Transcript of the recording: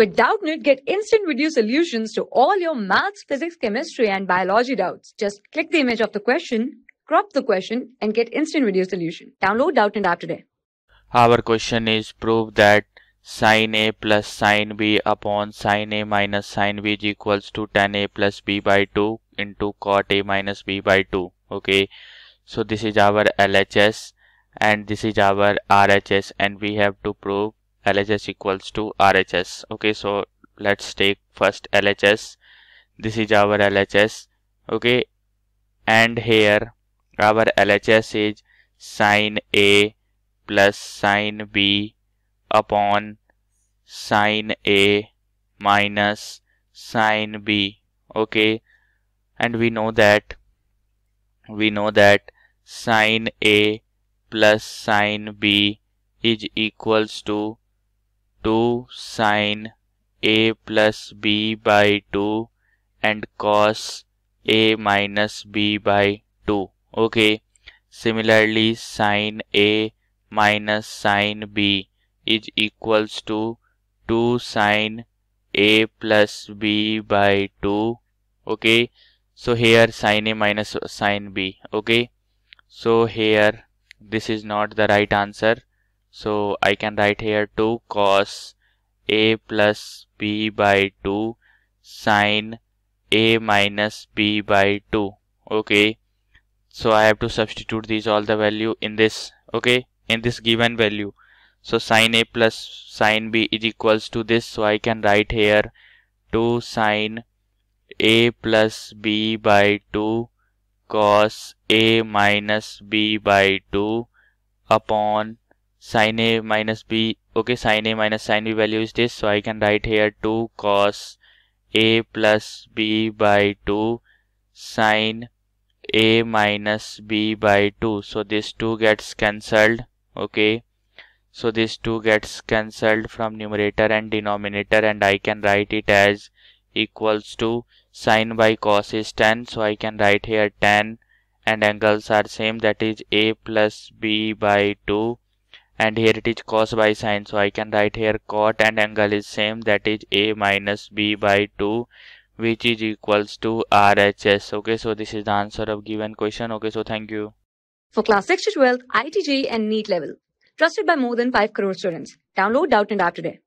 With Doubtnut, get instant video solutions to all your maths, physics, chemistry, and biology doubts. Just click the image of the question, crop the question, and get instant video solution. Download Doubtnut app today. Our question is prove that sin A plus sin B upon sin A minus sin B is equals to tan A plus B by 2 into cot A minus B by 2. Okay, so this is our LHS and this is our RHS and we have to prove LHS equals to RHS. Okay, so let's take first LHS. This is our LHS. Okay, and here our LHS is sine A plus sine B upon sine A minus sine B. Okay, and we know that we know that sine A plus sine B is equals to 2 sin a plus b by 2 and cos a minus b by 2 okay. Similarly sin a minus sin b is equals to 2 sin a plus b by 2 okay. So here sin a minus sin b. Okay. So here this is not the right answer so I can write here 2 cos a plus b by 2 sine a minus b by 2 okay. So I have to substitute these all the value in this okay in this given value. So sine a plus sine b is equals to this. So I can write here 2 sine a plus b by 2 cos a minus b by 2 upon sin a minus b okay sin a minus sin b value is this so I can write here 2 cos a plus b by 2 sin a minus b by 2 so this 2 gets cancelled okay. So this 2 gets cancelled from numerator and denominator and I can write it as equals to sine by cos is tan so I can write here tan and angles are same that is a plus b by 2 and here it is cos by sine so I can write here cot and angle is same that is a minus b by 2 which is equals to RHS okay so this is the answer of given question okay so thank you For class 6 to 12, IIT JEE and NEET level. Trusted by more than 5 crore students. Download Doubtnut app today.